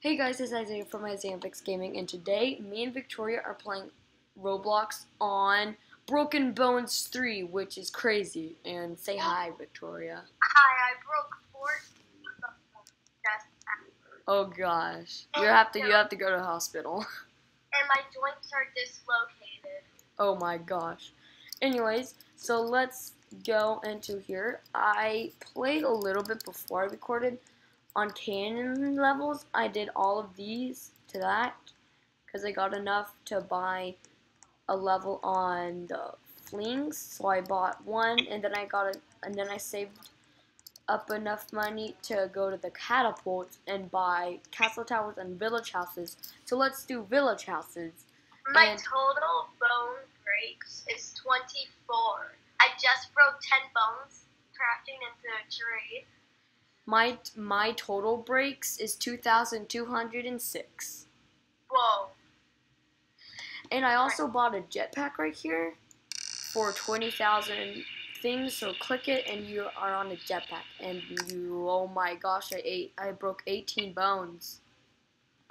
Hey guys, it's Isaiah from Isaiah Vics Gaming, and today me and Victoria are playing Roblox on Broken Bones 3, which is crazy. And say hi, Victoria. Hi, I broke four just Oh gosh, you have to you have to go to the hospital. and my joints are dislocated. Oh my gosh. Anyways, so let's go into here. I played a little bit before I recorded on cannon levels. I did all of these to that because I got enough to buy a level on the flings. So I bought one and then I got it and then I saved up enough money to go to the catapult and buy castle towers and village houses. So let's do village houses. My And- total bone breaks is 24. I just broke 10 bones crafting into a tree. My my total breaks is 2,206. Whoa. And I also bought a jetpack right here for 20,000 things. So click it and you are on a jetpack. And you, oh my gosh, I ate, I broke 18 bones.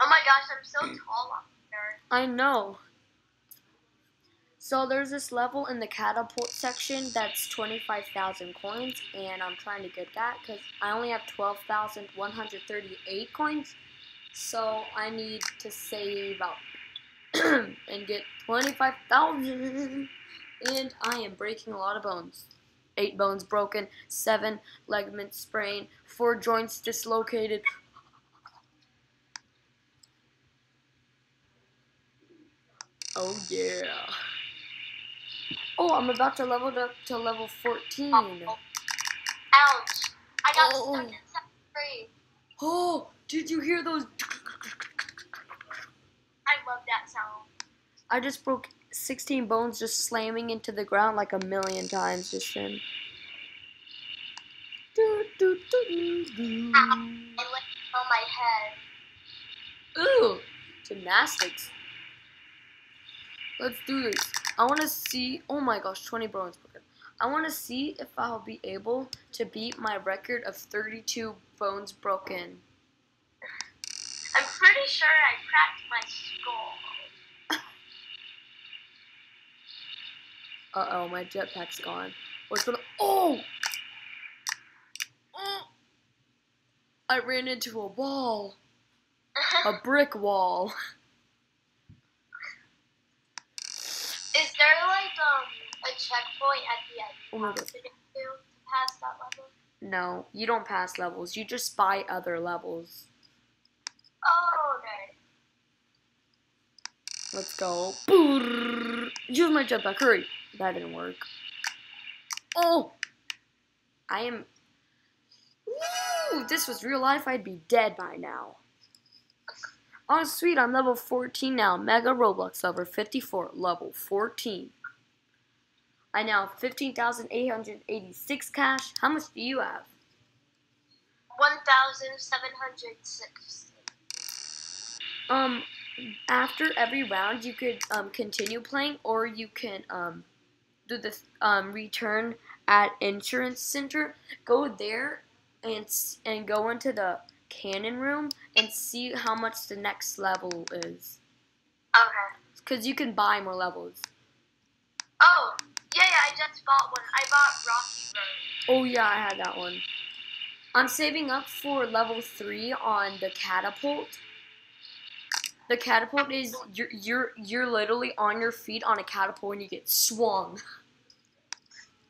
Oh my gosh, I'm so tall up there. I know. So there's this level in the catapult section that's 25,000 coins, and I'm trying to get that because I only have 12,138 coins. So I need to save up and get 25,000. And I am breaking a lot of bones. Eight bones broken, seven ligaments sprained, four joints dislocated. Oh yeah. Oh, I'm about to level up to level 14. Ouch. I got Oh. stuck inside the. Oh, did you hear those? I love that sound. I just broke 16 bones just slamming into the ground like a million times just then. Do, do, do, do, do. I on my head. Ooh, gymnastics. Let's do this. I want to see. Oh my gosh, 20 bones broken. I want to see if I'll be able to beat my record of 32 bones broken. I'm pretty sure I cracked my skull. Uh oh, my jetpack's gone. What's gonna? Oh! Oh! I ran into a wall, a brick wall. Is there like um a checkpoint at the end Oh my God. to get to to pass that level? No, you don't pass levels. You just buy other levels. Oh, okay. Let's go. Use my jetpack. Hurry. That didn't work. Oh! I am. Woo! This was real life, I'd be dead by now. Oh, sweet. I'm level 14 now. Mega Roblox level 54. Level 14. I now have 15,886 cash. How much do you have? One thousand seven hundred six. Um, after every round, you could um, continue playing, or you can um, do the um, return at insurance center. Go there and and go into the cannon room and see how much the next level is, Okay. because you can buy more levels. Oh, yeah, yeah, I just bought one. I bought Rocky Road. Oh yeah, I had that one. I'm saving up for level three on the catapult. The catapult is you're you're you're literally on your feet on a catapult and you get swung.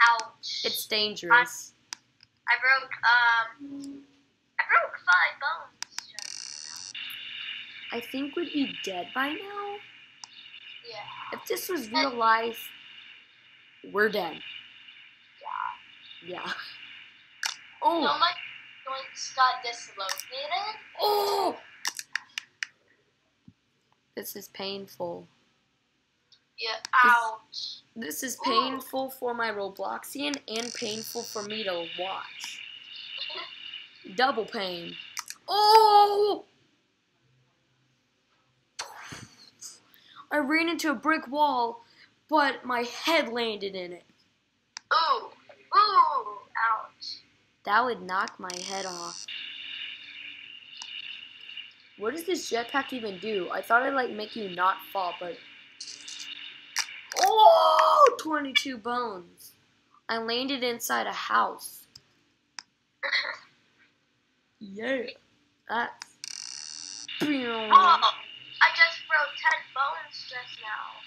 Ouch. It's dangerous. I broke um I broke five bones. I think we'd be dead by now. Yeah. If this was real life, we're dead. Yeah. Yeah. So Oh, my joints got dislocated. oh. This is painful. Yeah. This- Ouch. This is Ooh. painful for my Robloxian and painful for me to watch. Double pain. Oh! I ran into a brick wall, but my head landed in it. Ooh. Ooh. Ouch. That would knock my head off. What does this jetpack even do? I thought it like make you not fall, but oh, 22 bones. I landed inside a house. Yeah, that's. Oh, I just broke 10 bones just now.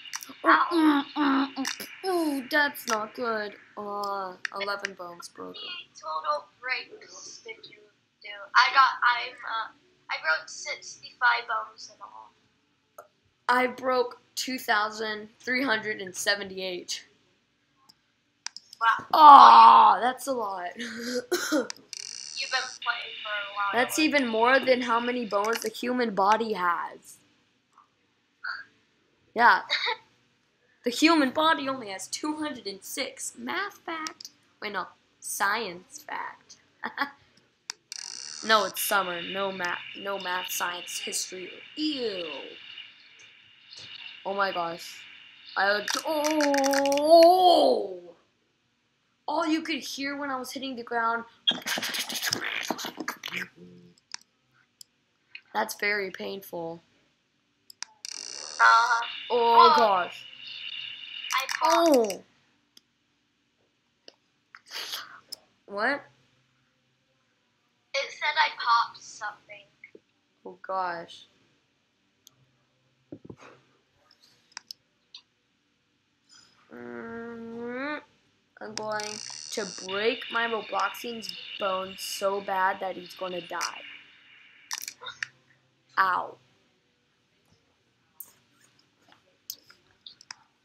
Oh, mm, mm, mm. Ooh, that's not good. Uh, 11 bones broken. total breaks did you do? I got, I'm, uh, I broke 65 bones in all. I broke 2,378. Wow. Aw, that's a lot. You've been playing for a while. that's even more than how many bones the human body has. Yeah. The human body only has 206. Math fact. Wait, no. Science fact. no, it's summer. No math. No math, science, history. Ew. Oh my gosh. I. Oh! All you could hear when I was hitting the ground. That's very painful. Uh, Oh Oh. gosh. Oh. What? It said I popped something. Oh gosh. Mm, I'm going to break my Robloxian's bones so bad that he's going to die. Ow.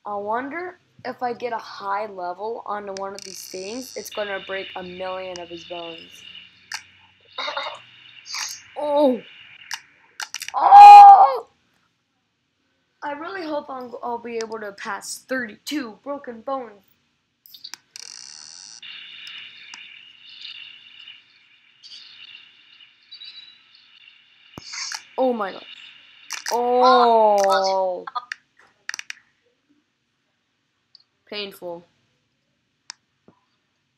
I wonder if I get a high level onto one of these things, it's going to break a million of his bones. Oh! Oh! I really hope I'll, I'll be able to pass 32 broken bones. Oh my god. Oh! oh. Painful.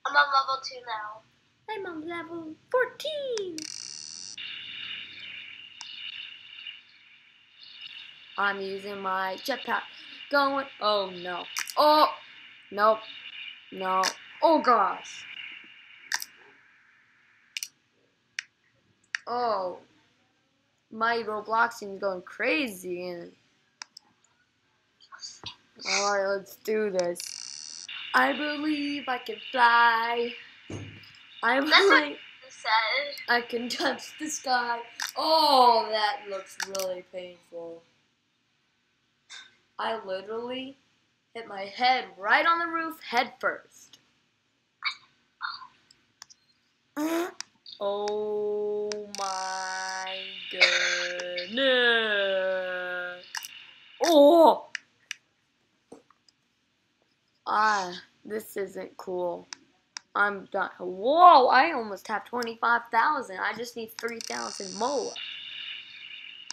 I'm on level 2 now. I'm on level 14. I'm using my jetpack. Going. Oh no. Oh! Nope. No. Oh gosh. Oh. My Robloxian is going crazy and. Alright, let's do this. I believe I can fly. I believe. I can touch the sky. Oh, that looks really painful. I literally hit my head right on the roof head first. Oh my goodness. Oh! Ah, this isn't cool. I'm done. Whoa, I almost have 25,000. I just need 3,000 more.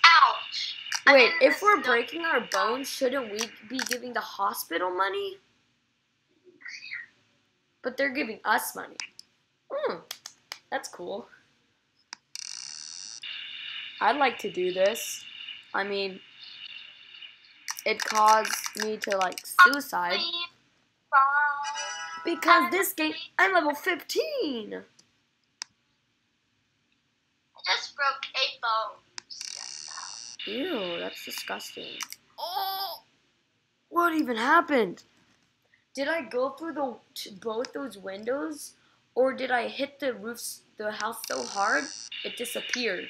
Ouch. Wait, if we're breaking our bones, shouldn't we be giving the hospital money? But they're giving us money. Hmm, that's cool. I'd like to do this. I mean, it caused me to like suicide five. Because this game, I'm level 15. I just broke 8 bones. Ew, that's disgusting. Oh, what even happened? Did I go through the t- both those windows, or did I hit the roofs, the house so hard it disappeared?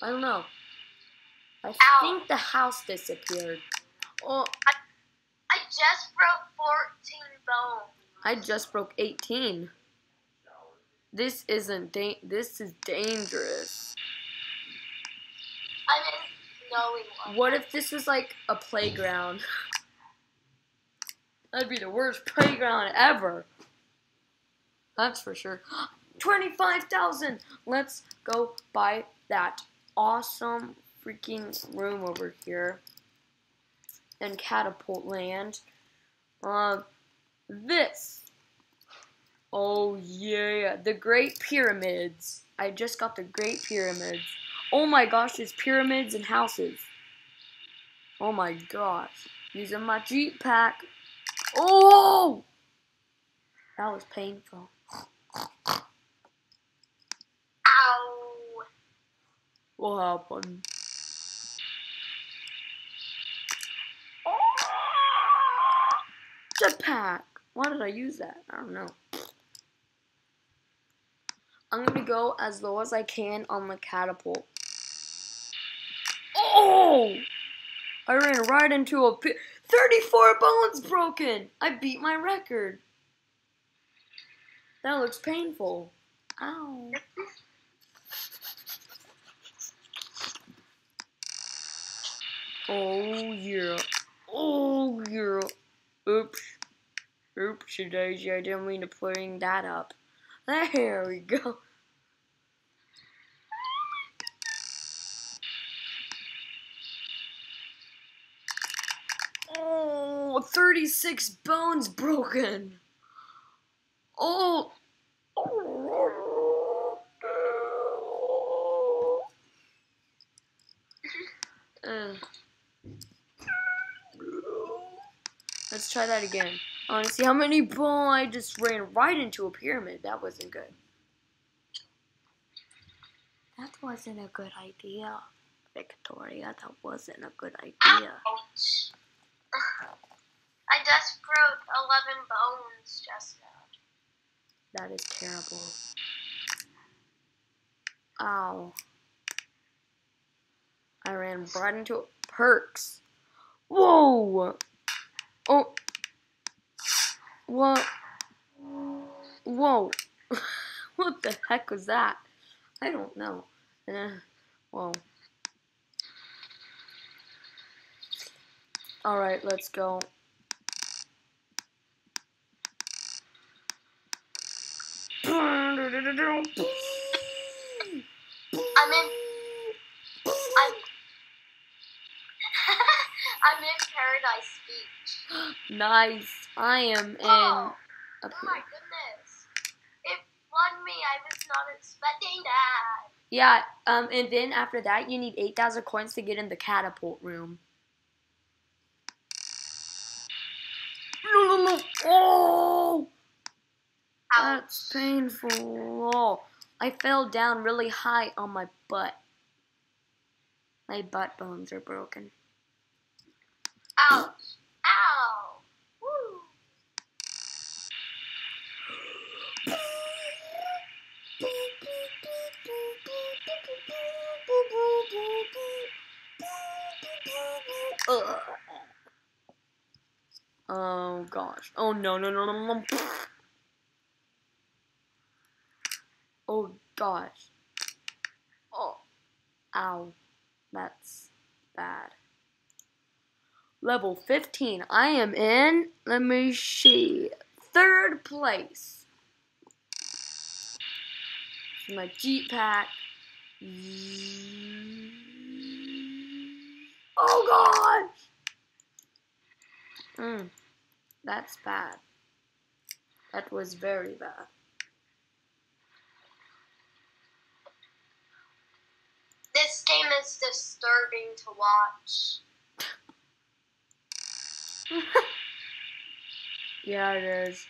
I don't know. I Ow. think the house disappeared. Oh, I just broke 14 bones. I just broke 18. This isn't da- this is dangerous. I'm in knowing. What if this was like a playground? That'd be the worst playground ever. That's for sure. 25,000! Let's go buy that awesome freaking room over here in Catapult Land. Uh, this. Oh, yeah. The Great Pyramids. I just got the Great Pyramids. Oh my gosh, there's pyramids and houses. Oh my gosh. Using my jetpack. Oh! That was painful. Ow. What happened? Jetpack! Why did I use that? I don't know. I'm gonna go as low as I can on the catapult. Oh! I ran right into a pit. 34 bones broken! I beat my record. That looks painful. Ow. Oh yeah. Oh yeah. Oops. Oops, Daisy, I didn't mean to bring that up. There we go. Oh, 36 bones broken. Oh. Uh. Let's try that again. I want to see how many bones I just ran right into a pyramid. That wasn't good. That wasn't a good idea, Victoria. That wasn't a good idea. Ouch. I just broke 11 bones just now. That is terrible. Ow. I ran right into perks. Whoa! Oh. What? Whoa. what the heck was that? I don't know. Eh, whoa. Alright, let's go. I'm in. I'm. I'm Paradise Beach. Nice. I am in. Oh, up oh my goodness. It won me. I was not expecting that. Yeah, um, and then after that, you need 8,000 coins to get in the catapult room. No, no, no. Oh! That's painful. Oh, I fell down really high on my butt. My butt bones are broken. Ouch. Ow. Ugh. Oh gosh. Oh no no no no no. Oh gosh. Oh. Ow. That's. Level 15. I am in, let me see, third place. My jetpack. Oh gosh! Mm, that's bad. That was very bad. This game is disturbing to watch. yeah, it is.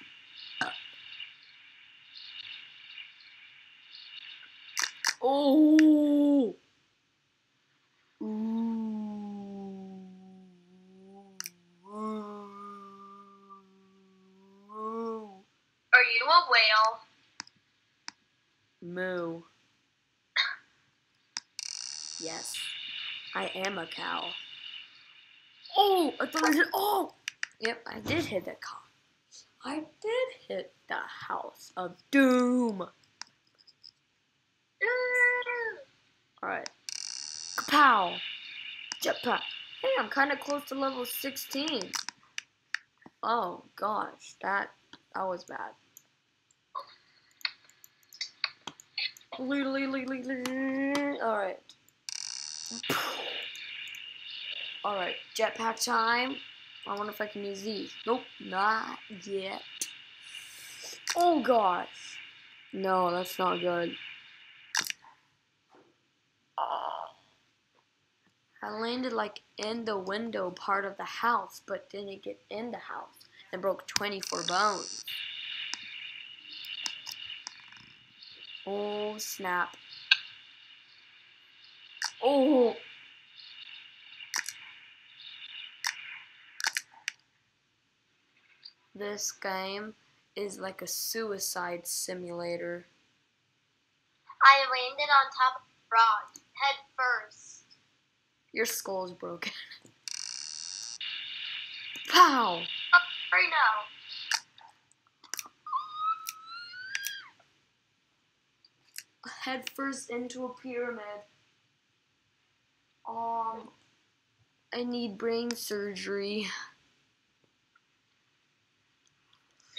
Oh! Ooh. Are you a whale? Moo. Yes, I am a cow. Oh, I thought I hit. Oh, yep, I did hit the car. I did hit the house of doom. All right, kapow, jetpack. Hey, I'm kind of close to level 16. Oh gosh, that that was bad. All right. Alright, jetpack time. I wonder if I can use these. Nope, not yet. Oh god. No, that's not good. Oh. I landed like in the window part of the house, but didn't get in the house and broke 24 bones. Oh snap. Oh. This game is like a suicide simulator. I landed on top of a rock, head first. Your skull is broken. Pow! Right now. Head first into a pyramid. Um, I need brain surgery.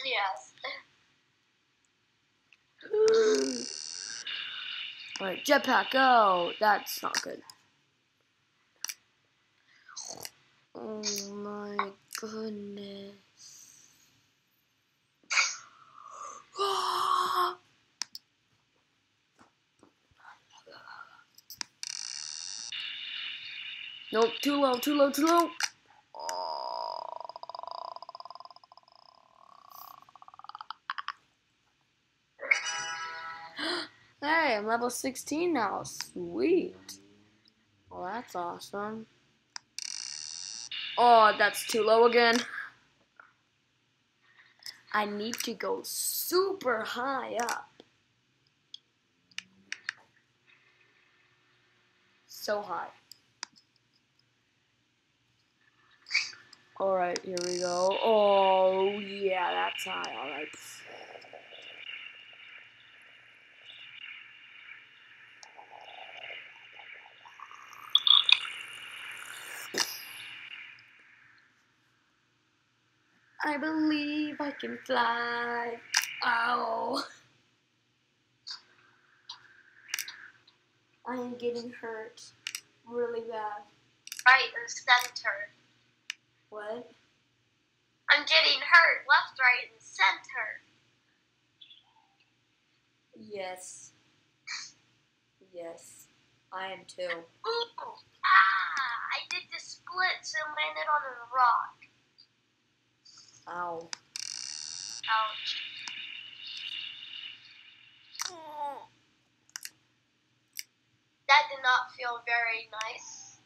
Yes. Alright, jetpack, go! That's not good. Oh my goodness. nope, too low, too low, too low. I'm level 16 now. Sweet. Well, that's awesome. Oh, that's too low again. I need to go super high up. So high. Alright, here we go. Oh, yeah, that's high. Alright. I believe I can fly. Ow. I am getting hurt really bad. Right the center. What? I'm getting hurt left, right, and center. Yes. Yes. I am too. Ooh. Ah! I did the splits and landed on a rock. Ow. Ouch. That did not feel very nice.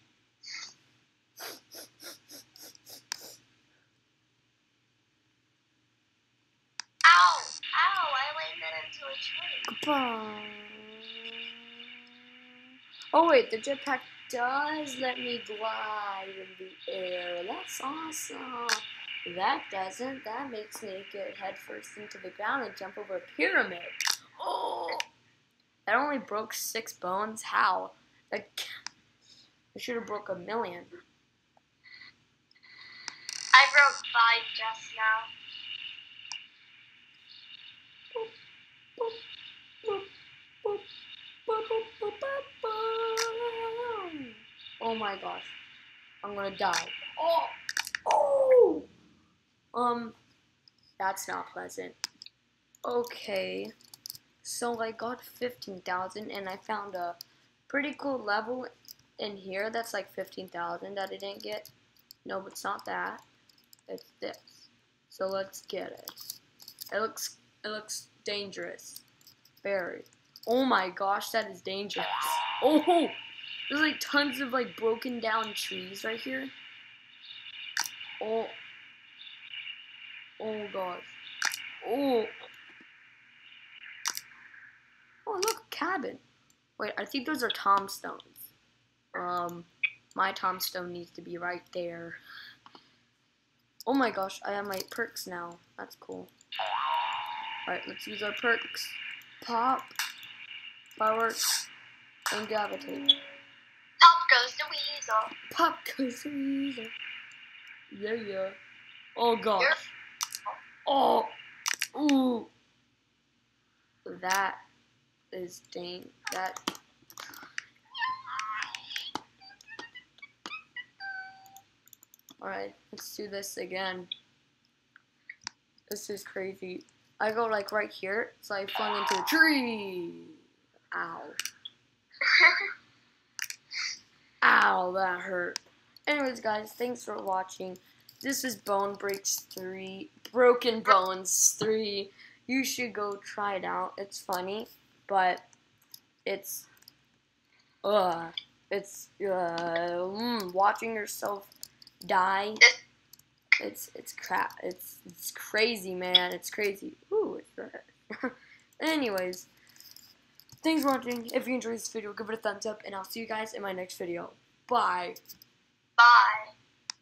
Ow! Ow! I landed into a tree. Oh wait, the jetpack does let me glide in the air. That's awesome. That doesn't. That makes me get head first into the ground and jump over a pyramid. Oh! That only broke six bones. How? Like, I should have broke a million. I broke five just now. Oh my gosh. I'm gonna die. Oh! Oh! Um, that's not pleasant. Okay. So I got 15,000 and I found a pretty cool level in here that's like 15,000 that I didn't get. No, it's not that. It's this. So let's get it. It looks it looks dangerous. Very. Oh my gosh, that is dangerous. Oh, there's like tons of like broken down trees right here. Oh. Oh gosh. Oh. Oh look, cabin. Wait, I think those are tombstones. Um, my tombstone needs to be right there. Oh my gosh, I have my perks now. That's cool. Alright, let's use our perks. Pop, fireworks, and gravitate. Pop goes the weasel. Pop goes the weasel. Yeah, yeah. Oh gosh. Oh, ooh. That is dang. That. Alright, let's do this again. This is crazy. I go like right here, so I flung into a tree. Ow. Ow, that hurt. Anyways, guys, thanks for watching. This is Bone Breaks 3, Broken Bones 3. You should go try it out. It's funny, but it's, uh, it's, uh, mm, watching yourself die. It's, it's crap. It's, it's crazy, man. It's crazy. Ooh. Anyways, thanks for watching. If you enjoyed this video, give it a thumbs up, and I'll see you guys in my next video. Bye. Bye.